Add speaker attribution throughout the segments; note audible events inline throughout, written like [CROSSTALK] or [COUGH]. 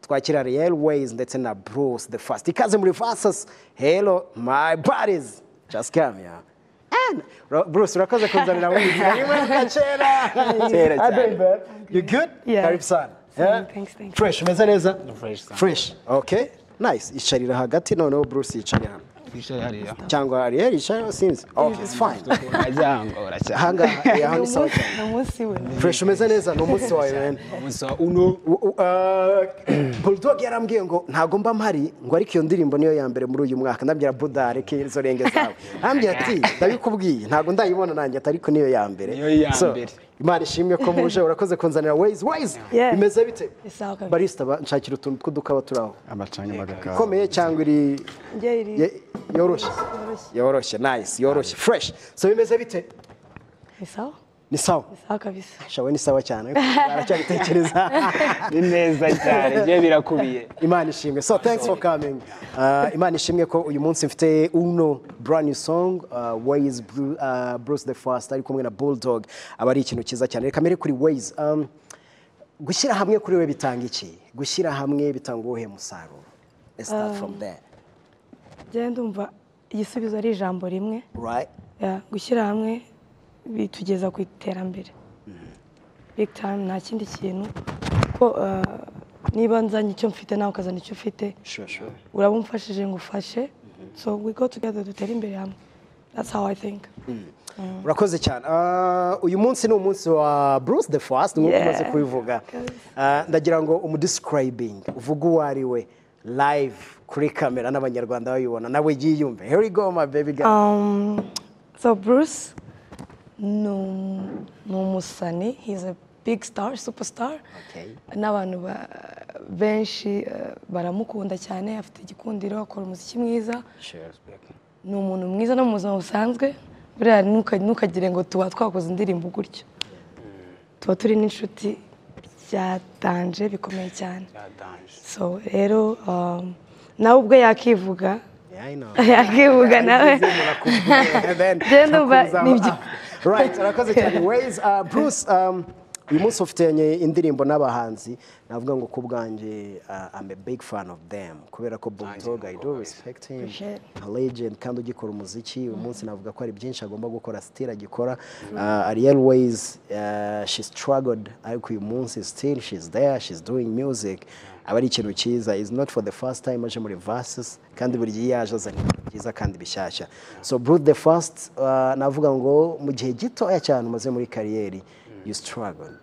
Speaker 1: twakira real ways ndetse na bruce the first. Ikaze muri versus hello my buddies. Just come here. Bruce urakoze kuzanira aribuka kera
Speaker 2: Kera
Speaker 1: Hi, baby. you good?
Speaker 3: Yeah.
Speaker 1: karibu sana. Yeah?
Speaker 3: thanks, thanks.
Speaker 1: fresh umeze neza
Speaker 2: Fresh
Speaker 1: fresh. Okay. Nice. Icharira hagati. Noneho Bruce yicarira hano.
Speaker 2: Wicaye hariya
Speaker 1: cyangwa Ariel yicarira sinzi fresh umeze neza ni umunsi wawe uh, [CLEARS THROAT] bulldog yarambwiye ngo ntago mba mpari ngo ariko iyo ndirimbo niyo ya mbere muri uyu mwaka. Ndabwira buda reka izo renge zawe. Arambwira ati ndabikubwiye ntago ndayibona nanjye ariko niyo ya mbere.
Speaker 2: Niyo ya mbere.
Speaker 1: Imana ishimwe ko muje urakoze kunzanira ways ways
Speaker 3: Yeah.
Speaker 1: bimeze bite?
Speaker 3: Ni sawa kabisa.
Speaker 1: barista ba- nshakira utuntu tw'udukaba turi aho.
Speaker 2: Amacanye magakawa
Speaker 1: ikomeye cyangwa iri?
Speaker 3: Njye iri.
Speaker 1: Ye- yoroshye yoroshye nice. Yoroshye fresh. So bimeze bite?
Speaker 3: Ni sawa?
Speaker 1: Ni sawa
Speaker 3: kabisa.
Speaker 1: Shawe ni sawa cyane. Aracyabitekereza [LAUGHS]
Speaker 2: ni neza cyane. Njye birakubiye.
Speaker 1: Imana ishimwe. So thanks for coming. Uh, imana ishimwe ko uyu munsi mfite uno brand new song uh, ways uh, bruce the first ari kumwe na bulldog. Aba ari ikintu cyiza cyane. Reka mbere kuri ways. Um, gushyira hamwe kuri we bitanga iki? Gushyira hamwe bitanga uwuhe musaruro? Let's start from there.
Speaker 3: njye ndumva igisubizo ari ijambo rimwe. Gushyira hamwe bitugeza ku iterambere. Big time nta kindi kintu. Ko uh, niba nzanye icyo mfite nawe ukazana icyo ufite uraba umfashije ngo ufashe. So we go together dutere imbere hamwe. That's how i think.
Speaker 1: Urakoze cyane. Uh, uyu munsi ni umunsi wa bruce the first nk'uko umaze kubivuga. Uh, ndagira ngo umudescribing uvuge uwo ari we live kuri kamera n'abanyarwanda babibona. Nawe yiyumve. Here we go my baby girl.
Speaker 3: Um, so Bruce ni um- ni umusani he's a big star superstar.
Speaker 1: Okay.
Speaker 3: n'abantu ba- benshi eh, baramukunda cyane afite igikundiro akora umuziki mwiza. Ni umuntu mwiza no mu buzima busanzwe. Buriya ntuka- ntukagire ngo tuba twakoze indirimbo gutyo. Tuba turi n'inshuti byatanje bikomeye cyane. So rero um, nawe ubwe yakivuga. [LAUGHS] Yakivuga [LAUGHS] nawe.
Speaker 1: hakuza- [LAUGHS]
Speaker 3: ni. [LAUGHS]
Speaker 1: right urakoze cyane. [LAUGHS] Ways uh, bruce um, uyu munsi ufitanye indirimbo n'abahanzi navuga ngo ku bwanjye uh, I'm a big fan of them. Kubera ko bulldog I do respect him. A legend kandi ugikora umuziki. Uyu munsi navuga ko hari byinshi agomba gukora still agikora. Uh, Ariel Ways she struggled ariko uyu munsi still she's there she's doing music. Aba ari ikintu cyiza. Is not for the first time aje muri verses kandi buri gihe yaje ibintu byiza kandi bishyashya. So Bruce the first uh, navuga ngo mu gihe gitoya cyane umaze muri kariyeri you struggled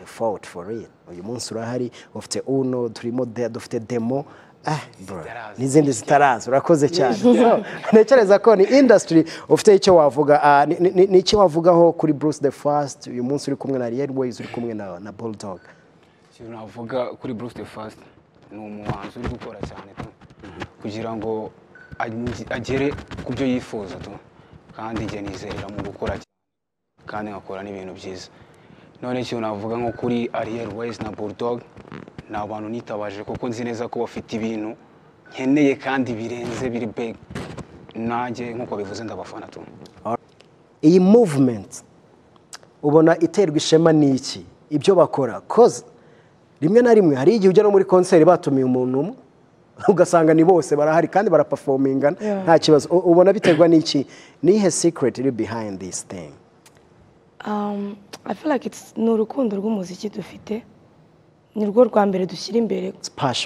Speaker 1: you fought for it. Uyu munsi urahari ufite uno turimo de- dufite demo. Ah, bro, n'izindi zitaraza. Urakoze cyane. [LAUGHS] Ntekereza ko ni industry ufite icyo wavuga ah, ni- iki wavugaho kuri Bruce the First uyu munsi uri kumwe na Ways uri kumwe na, Bulldog.
Speaker 2: Ikintu navuga kuri Bruce the First ni umuhanzi uri gukora cyane tu. Kugira ngo agere ku byo yifuza kandi njye nizerera mu gukora kandi nkakora n'ibintu byiza. None ikintu navuga nko kuri Ariel Ways na Bulldog ni abantu nitabaje kuko nzi neza ko bafite ibintu nkeneye kandi birenze biri big. Nanjye nk'uko bivuze ndabafana tu.
Speaker 1: Iyi movement ubona iterwa ishema n'iki? Ibyo bakora cause rimwe na rimwe hari igihe ujya no muri konseri batumiye umuntu umwe [LAUGHS] ugasanga ni bose barahari kandi baraperformingana.
Speaker 3: Yeah.
Speaker 1: nta kibazo. Ubona biterwa n'iki? Nihe secret iri behind this thing?
Speaker 3: Um, I feel like it's ni urukundo rw'umuziki dufite. Ni rwo rwa mbere dushyira imbere.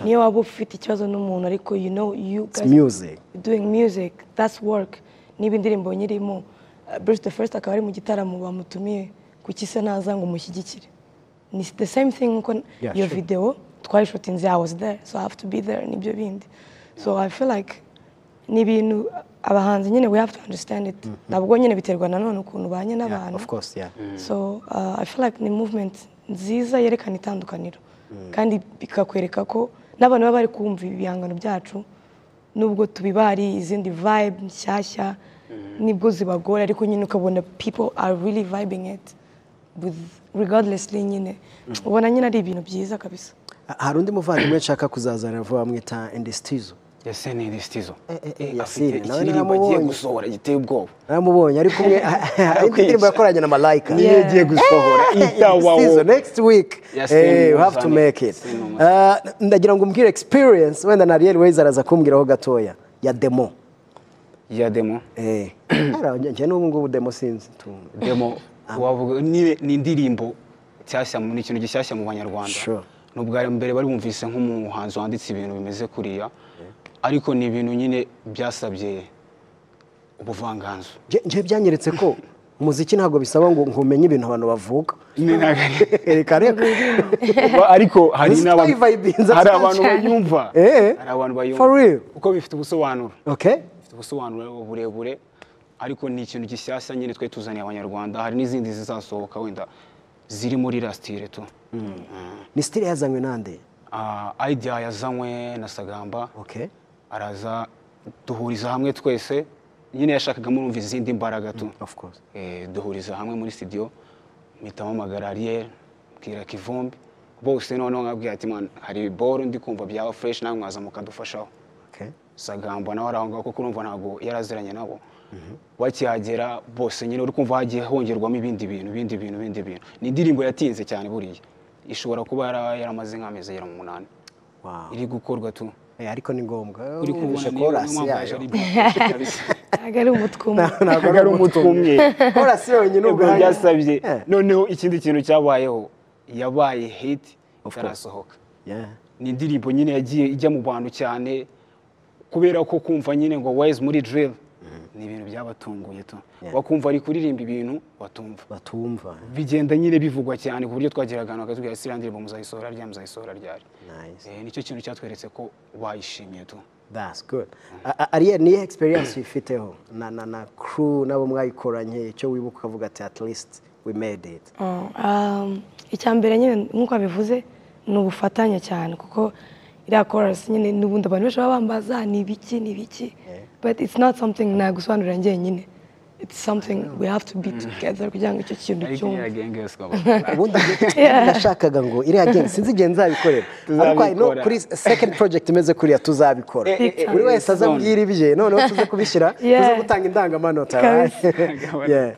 Speaker 3: Niyo waba ufite ikibazo n'umuntu ariko you know you guys
Speaker 1: music.
Speaker 3: doing music. That's work. Niba indirimbo nyirimo uh, Bruce the First akaba ari mu gitaramo bamutumiye kuki se naza ngo mushyigikire ni the same thing nk'uko iyo
Speaker 1: sure.
Speaker 3: Video twayishutinze I was there so I have to be there ni byo bindi. So I feel like ni ibintu abahanzi nyine we have to understand it. Ntabwo nyine biterwa nanone ukuntu ubanye n'abantu.
Speaker 1: of course yeah.
Speaker 3: So uh, I feel like ni movement nziza yerekana itandukaniro. Kandi bikakwereka ko n'abantu baba bari kumva ibihangano byacu nubwo tubibari izindi vibe nshyashya ni bwo zibagora ariko nyine ukabona people are really vibing it with regardlessly nyine ubona nyine ari ibintu byiza kabisa.
Speaker 1: Hari undi muvandimwe nshaka kuzazana vuba bamwita Endestizo?
Speaker 2: Yasini Ndistizo
Speaker 1: Eh, eh, eh,
Speaker 2: afite ikiririmbo agiye gusohora giteye ubwoba.
Speaker 1: Naramubonye ari kumwe [LAUGHS] [LAUGHS] indirimbo yakoranye na malayika
Speaker 2: niyo yagiye gusohora
Speaker 1: Season, next week. You have to make it. Uh, ndagira ngo umbwire experience wenda na Ariel Ways araza kumbwiraho gatoya. Ya demo.
Speaker 2: Ya demo?
Speaker 1: Eh. [CLEARS THROAT] Njye n'ubu ngubu demo sinzi. Tu-
Speaker 2: demo wavuga ni indirimbo nshyashya ni ikintu gishyashya mu banyarwanda.
Speaker 1: Sure.
Speaker 2: ni ubwa mbere bari bumvise nk'umuhanzi wanditse ibintu bimeze kuriya ariko ni ibintu nyine byasabye ubuvanganzo.
Speaker 1: Nje byanyeretse ko umuziki ntabwo bisaba ngo ngumenye ibintu abantu bavuga? [LAUGHS] Reka. Reka
Speaker 2: ariko hari n'abantu
Speaker 1: twayivibinze
Speaker 2: hari abantu bayumva.
Speaker 1: Eh?
Speaker 2: hari abantu bayumva. Kuko bifite ubusobanuro. Bifite ubusobanuro burebure ariko ni ikintu gishyashya nyine twe tuzaniye abanyarwanda hari n'izindi zizasohoka wenda. Ziri muri rasitire tu.
Speaker 1: Ni style yazanywe nande?
Speaker 2: Ah, idea yazanywe na sagamba.
Speaker 1: Okay.
Speaker 2: Araza duhuriza hamwe twese. Nyine yashakaga murumva izindi mbaraga tu.
Speaker 1: Of course.
Speaker 2: Eh, duhuriza hamwe muri studio. Mpita mpamagara Ariel mbwira Kivumbi. Bose noneho nkabwira ati hari boro ndi kumva byaba fresh nawe mwaza mukadufashaho.
Speaker 1: Okay.
Speaker 2: Sagamba nawe araho ngaho kuko urumva ntabwo yaraziranye nabo. Wakihagera bose nyine uri kumva hagiye hongerwamo ibindi bintu ibindi bintu ibindi bintu. Ni indirimbo yatinze cyane buriya. Ishobora kuba yara- yaramaze nk'amezi agera mu munani. Iri gukorwa tu.
Speaker 1: Eh ariko ni ngombwa.
Speaker 2: Uri kubona yaje
Speaker 1: yayo.
Speaker 3: Ntabwo ari umutwe umwe.
Speaker 2: Ntabwo ari umutwe umwe.
Speaker 1: chorus yonyine
Speaker 2: nubwo
Speaker 1: ubwayo.
Speaker 2: byasabye
Speaker 1: Eh.
Speaker 2: noneho ikindi kintu cyabayeho. Yabaye hit
Speaker 1: Of course.
Speaker 2: itarasohoka. Ni indirimbo nyine yagiye ijya mu bantu cyane kubera ko kumva nyine ngo wise muri drill. Ni ibintu byabatunguye tu. Wakumva ari kuririmba ibintu watumva.
Speaker 1: Batumva.
Speaker 2: Bigenda nyine bivugwa cyane ku buryo twageraga ahantu bakatubwira ati iriya ndirimbo muzayisohora rya muzayisohora ryari.
Speaker 1: Nice.
Speaker 2: Eh, ni cyo kintu cyatweretse ko bayishimiye tu.
Speaker 1: That's good. A- a- Ariel niyo experience uyifiteho na na na crew nabo mwayikoranye icyo wibuka ukavuga ati at least we made it.
Speaker 3: Oh, um, icya mbere nyine nk'uko bivuze ni ubufatanye cyane kuko iriya chorus nyine n'ubundi abantu benshi baba bambaza ni ibiki ni ibiki but it's not something nagusobanurira njyenyine it's something we have to be together kugira ngo icyo kintu cyumve
Speaker 2: genge
Speaker 1: Ubundi nashakaga ngo iriya gang sinzi igihe nzabikorera. Ariko
Speaker 2: Tuzabikora.
Speaker 1: kuri second project imeze kuriya tuzabikora.
Speaker 2: Eh, eh, eh,
Speaker 1: Buri wese aza
Speaker 2: zone.
Speaker 1: ambwira ibye noneho tuze kubishyira [LAUGHS] tuze gutanga indangamanota. [LAUGHS]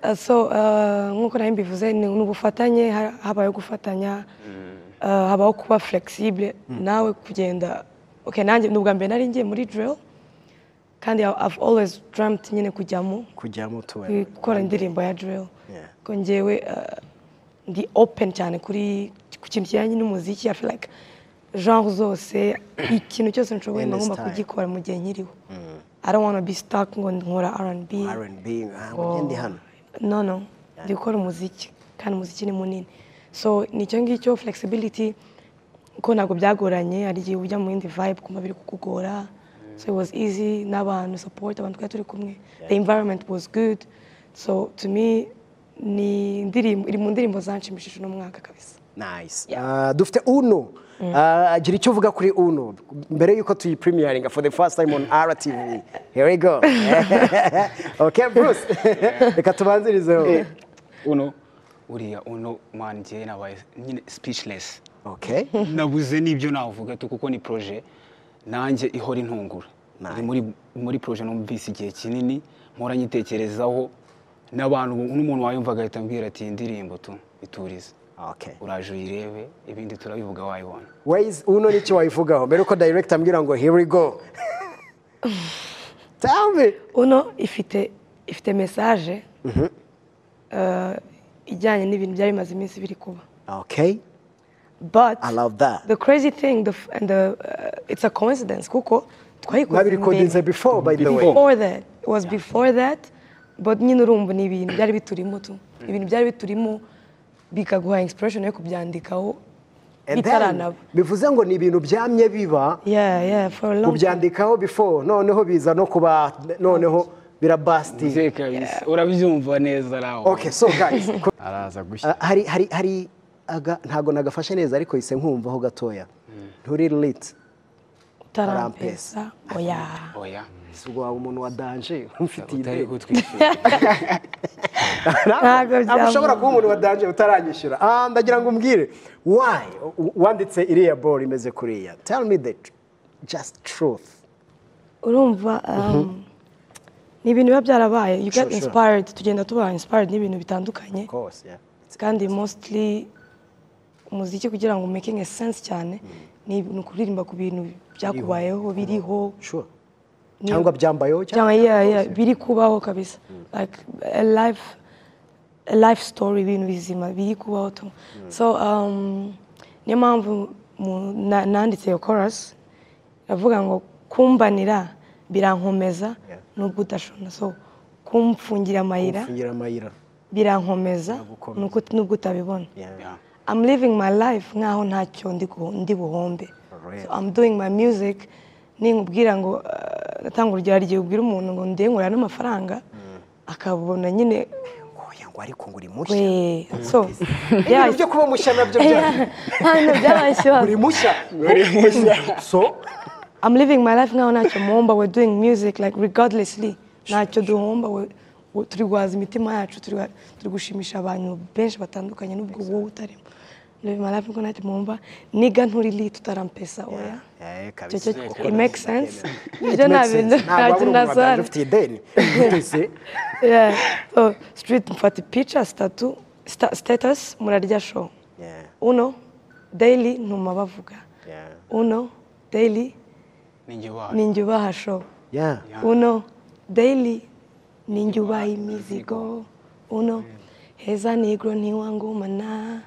Speaker 3: Uh, so uh, nk'uko nari mbivuze ni ubufatanye ha- habayeho gufatanya uh, habaho kuba flexible nawe kugenda. Okay nanjye ni ubwa mbere nari ngiye muri drill. Kandi I've always dreamt nyine kujyamo
Speaker 1: Kujyamo tuwe.
Speaker 3: gukora indirimbo ya drill. Njyewe uh, ndi open cyane kuri ku kintu kijyanye n'umuziki. I feel like genre zose [CLEARS THROAT] ikintu cyose nshoboye ngomba kugikora mu gihe nkiriho. I don't wanna be stuck ngo nkora R&B
Speaker 1: R&B ndi hano.
Speaker 3: no no. Ndi gukora umuziki kandi umuziki ni munini. So ni cyo ngicyo flexibility ko ntabwo byagoranye hari igihe ujya mu yindi vibe kumva biri kukugora. So it was easy n'abantu support abantu twari turi kumwe the environment was good so to me ni indirimbo iri mu ndirimbo zanshimishije uno mwaka kabisa
Speaker 1: Nice. Uh, dufite Uno. Uh, gira icyo uvuga kuri Uno mbere yuko tuyi premiering for the first time on RTV. Here we go. [LAUGHS] okay, Bruce. [LAUGHS] Reka tubanzirizeho.
Speaker 2: uno uriya uno man njye nabaye nyine speechless
Speaker 1: Okay.
Speaker 2: nabuze n'ibyo navuga tu kuko ni projet nanjye ihora intungura muri muri projet numvise igihe kinini mpora nyitekerezaho n'abantu n'umuntu wayumva agahita ambwira ati iyi ndirimbo tu iturize
Speaker 1: Okay.
Speaker 2: uraje uyirebe ibindi turabivuga wayibona
Speaker 1: Ways Uno ni cyo wayivugaho mbere yuko director ambwira ngo here we go. [LAUGHS] Tell me.
Speaker 3: uno ifite ifite message uh, ijyanye n'ibintu byari bimaze iminsi biri kuba
Speaker 1: Okay.
Speaker 3: But
Speaker 1: I love that.
Speaker 3: the crazy thing the, and the, uh, it's a coincidence. Kuko twayikoze
Speaker 1: Mwabirekodinze
Speaker 3: mbere.
Speaker 1: before by the way.
Speaker 3: before that. It was before that but nyine urumva ni ibintu byari biturimo tu. Ibintu byari biturimo bikaguha inspiration yo kubyandikaho
Speaker 1: And then,
Speaker 3: bitaranaba
Speaker 1: bivuze ngo ni ibintu byamye biba.
Speaker 3: Yeah yeah for a long time
Speaker 1: kubyandikaho before noneho biza no kuba noneho birabasti
Speaker 2: Mzee kabisa urabyumva neza nawe
Speaker 1: okay so guys [LAUGHS]
Speaker 2: araza gushya.
Speaker 1: Uh, hari hari hari aga, ntago nagafashe neza ariko ise nkumvaho gatoya. Nturi lit
Speaker 3: utarampesa oya.
Speaker 2: Oya.
Speaker 1: Ubwo waba umuntu wa danje
Speaker 2: utari
Speaker 1: ideni.
Speaker 2: kutwishyura [LAUGHS]
Speaker 3: Ntabwo
Speaker 1: ntabwo ushobora kuba umuntu wa danje utaranyishyura ah ndagira ngo umbwire why wanditse iriya ball imeze kuriya? Tell me the just truth.
Speaker 3: Urumva um, ni ibintu biba byarabaye. You get inspired tugenda tuba inspired n'ibintu bitandukanye.
Speaker 1: Of course, yeah.
Speaker 3: kandi mostly umuziki kugira ngo making a sense cyane ni ni ukuririmba ku bintu byakubayeho biriho.
Speaker 1: cyangwa byambayeho
Speaker 3: cyangwa yeah, yeah, biri kubaho kabisa. Like a life a life story ibintu bizima biri kubaho tu. So um, niyo mpamvu nanditse iyo chorus iravuga ngo kumbanira birankomeza nubwo udashona so kumfungira amayira birankomeza nubwo utabibona.
Speaker 1: Yeah.
Speaker 2: Yeah.
Speaker 3: I'm living my life nkaho ntacyo ndi buhombe so I'm doing my music. Ninkubwira ngo uh, natanga urugero hari igihe ubwira umuntu ngo ndenkurira n'amafaranga akabona nyine
Speaker 1: ngo ariko ngo uri mushya.
Speaker 3: So [LAUGHS]
Speaker 1: ibintu byo kuba mushya na byo bya [LAUGHS]
Speaker 3: hano byabaye ikibazo [LAUGHS]
Speaker 1: uri mushya. So?
Speaker 3: I'm living my life nkaho ntacyo muhomba we're doing music like regardlessly. Ntacyo duhomba we- we- turi guhaza imitima yacu turi gushimisha abantu benshi batandukanye n'ubwo wowe utarimo. My life nk'uko ntacyo muhomba niga nturili tutarampesa oya. it makes sense? ibyo nta bintu
Speaker 1: uri umuntu
Speaker 3: ndasara
Speaker 1: ufitiye ideni
Speaker 3: street mfata pica statu sta- status murarya show. Uno daily ntuma bavuga. Uno daily
Speaker 2: ninjye
Speaker 3: ubaha show. Uno daily ninjye ubaha imizigo uno heza negro ntiwangumana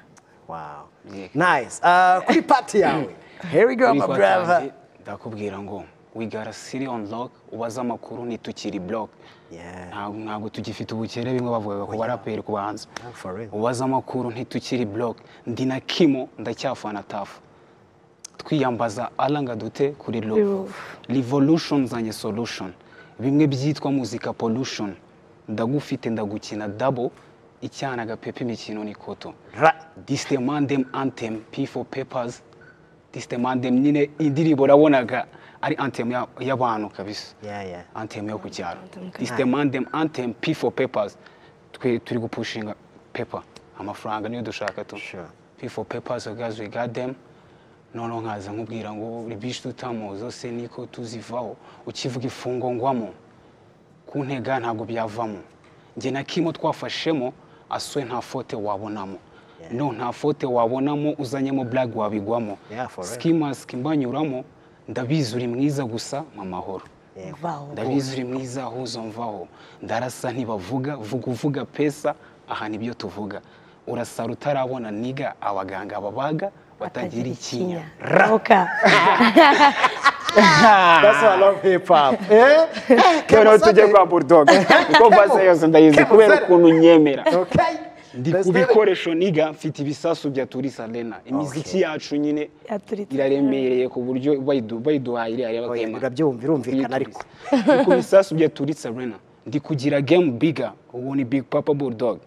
Speaker 1: Wow.
Speaker 2: Yeah.
Speaker 1: Nice. Uh, kuri party yawe. [COUGHS] Here we go, my brother.
Speaker 2: Ndakubwira ngo we got a city on lock ubaze amakuru ntitukiri block
Speaker 1: Yeah.
Speaker 2: ntabwo tugifite ubukere bimwe bavugaga ku baraperi ku bahanzi
Speaker 1: Oh,
Speaker 2: ubaze amakuru ntitukiri block ndi na kimo ndacyafana tafu twiyambaza alanga dute kuri Love. revolution zanye solution bimwe byitwa muzika pollution. Ndagufite ndagukina double. Icyana gapepa imikino ni koto.
Speaker 1: Ra.
Speaker 2: this the mandem anthem p for papers this the mandem nyine indirimbo nabonaga ari anthem ya- y'abantu kabisa.
Speaker 1: Yeah, yeah.
Speaker 2: anthem yo ku cyaro.
Speaker 3: Anthem
Speaker 2: this the mandem anthem p for papers twe turi gupushinga paper amafaranga niyo dushaka tu. P for papers we got them noneho nkaza nkubwira ngo ribishi tutamo zose niko tuzivaho ukivuga ifungo ngwamo. Ku ntega ntabwo byavamo. Njye na kimo twafashemo aswe nta fote wabonamo. No nta fote wabonamo uzanyemo black wabigwamo. Skimask mbanyuramo ndabizi uri mwiza gusa mu mahoro. Ndabizi uri mwiza ahuzo mvaho ndarasa ntibavuga vuga uvuga pesa aha ni byo tuvuga. Urasara utarabona niga abaganga babaga batagira ikinya
Speaker 3: Oka.
Speaker 1: That's why I love hip hop. Eh?
Speaker 2: noneho tujye kwa bulldog kuko base yose ndayizi kubera ukuntu nyemera
Speaker 1: Okay.
Speaker 2: ndi ku bikoresho niga mfite ibisasu bya turisa arena imiziki yacu nyine iraremereye ku buryo bayidu- bayiduhaye iriya
Speaker 1: Oya,
Speaker 2: bakema
Speaker 1: urabyumva irumvikana ariko.
Speaker 2: ndi ku bisasu bya turisa arena ndi kugira game biga ubu ni big papa bulldog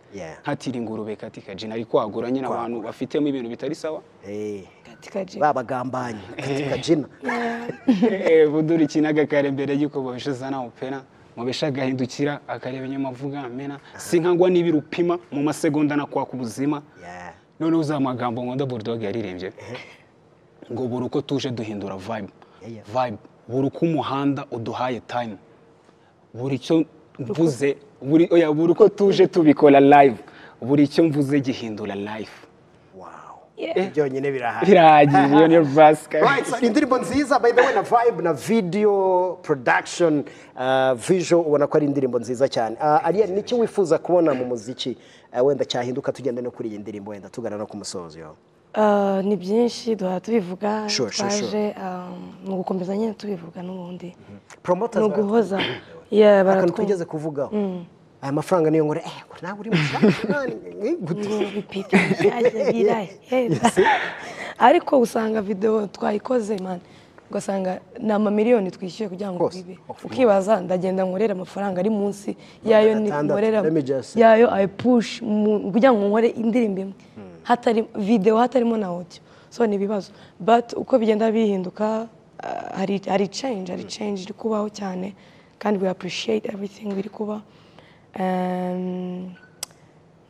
Speaker 2: nkatira ingurube katika jina. Ari kwagura nyine abantu bafitemo ibintu bitari sawa?
Speaker 1: Eh,
Speaker 3: Katika je.
Speaker 1: babagambanyi katika jina. [LAUGHS]
Speaker 2: Eh, buduri kinaga kare mbere y'uko babishaza na opera mubesha agahindukira akareba inyuma avuga amena. Sinkangwa n'ibiri upima mu masegonda nakwaka ubuzima. None uza amagambo nkunda bulldog yaririmbye ngo buri uko tuje duhindura vibe. Vibe. Buri uko umuhanda uduhaye time. Buri icyo mvuze buri oya buri uko tuje tubikora live buri icyo mvuze gihindura life
Speaker 1: Wow.
Speaker 3: Yeah.
Speaker 1: Byonyine birahari.
Speaker 2: birahagije iyo niyo
Speaker 1: so indirimbo nziza by the way na vibe na video production uh, visual ubona ko ari indirimbo nziza cyane. Uh, Ariel ni cyo wifuza kubona mu muziki? Uh, wenda cyahinduka tugenda no kuri iyi ndirimbo wenda tugana no ku musozo
Speaker 3: ni byinshi duhora tubivuga twaje um, ni ugukomeza nyine tubivuga n'ubundi.
Speaker 1: Promoters
Speaker 3: ni uguhoza.
Speaker 1: Akantu twigeze kuvugaho aya mafaranga niyo ngore eh nawe uri [LAUGHS] [LAUGHS]
Speaker 3: birahe ariko usanga video twayikoze man. Ugasanga ni amamiliyoni twishyuye kugira ngo bibe. ukibaza ndagenda nkorera amafaranga ari munsi yayo nkorera yayo ayi push mu- kugira ngo nkore indirimbo imwe. Hatari video hatarimo na audio. So ni ibibazo. But uko bigenda bihinduka uh, hari hari change hari change iri kubaho cyane. Kandi we appreciate everything biri kuba. Um,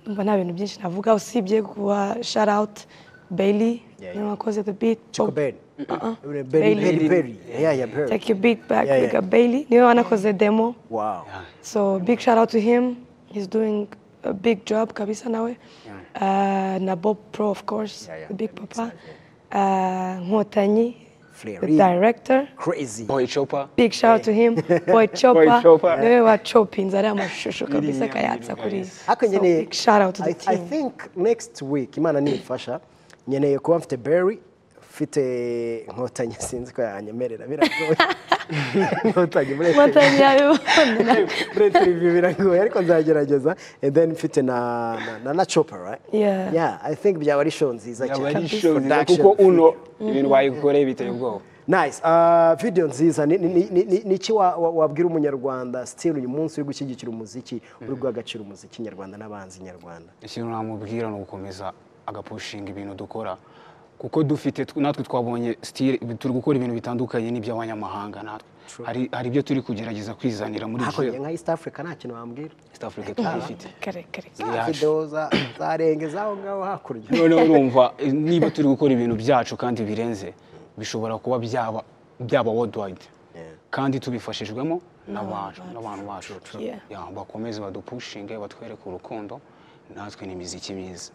Speaker 3: numva nta bintu byinshi navuga. Usibye kuba shout out Bailey
Speaker 1: Yeah,
Speaker 3: niwe wakoze the beat. Take your beat back
Speaker 1: yeah.
Speaker 3: a Bailey. Niwe wanakoze demo.
Speaker 1: Wow.
Speaker 3: So big shout out to him. He's doing a big job kabisa nawe. Uh, na Bob Pro of course
Speaker 1: Yeah, yeah.
Speaker 3: the big papa. uh, Nkotanyi the director.
Speaker 1: Crazy.
Speaker 2: Boy chopper.
Speaker 3: Big shout out to him. Boy [LAUGHS] chopper.
Speaker 2: Chopper.
Speaker 3: niwe wachopinze ariya mashusho kabisa kayatsa kuri
Speaker 1: ariko
Speaker 3: so big shout out to the
Speaker 1: I,
Speaker 3: team.
Speaker 1: I think next week imana nimfasha nyeneye kuba mfite berry mfite inkotanyi sinzi ko yanyemerera biragoye [LAUGHS]
Speaker 3: Nkotanyi
Speaker 1: muri interview biragoye ariko nzagerageza and then mfite na na, na, na chopper right?
Speaker 3: Yeah.
Speaker 1: yeah i think byaba ari show nziza cyane
Speaker 2: kuko uno ibintu bayikoreye biteye ubwoba
Speaker 1: nice. Uh, video nziza. Ni, iki wa- wa- wabwira umunyarwanda still uyu munsi uri gushyigikira umuziki uri guha agaciro umuziki nyarwanda n'abanzi nyarwanda.
Speaker 2: Ikintu namubwira ni ugukomeza agapushinga ibintu dukora. Kuko dufite tw- natwe twabonye style turi gukora ibintu bitandukanye n'iby'abanyamahanga natwe. Hari hari ibyo turi kugerageza kwizanira muri je
Speaker 1: nka east africa nta kintu wambwira.
Speaker 2: East Africa turabifite
Speaker 3: kare kare.
Speaker 2: Yacu.
Speaker 1: video za zarenge zaho ngaho hakurya.
Speaker 2: Noneho urumva niba turi gukora ibintu byacu kandi birenze bishobora kuba byaba byaba worldwide. Kandi tubifashijwemo n'abantu n'abantu bacu. Bakomeze badupushinge batwereke urukundo. Natwe n'imiziki myiza.